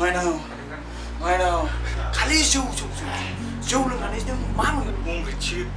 I know. I know. Kali show show show. Show lu kan mana? Mungkin.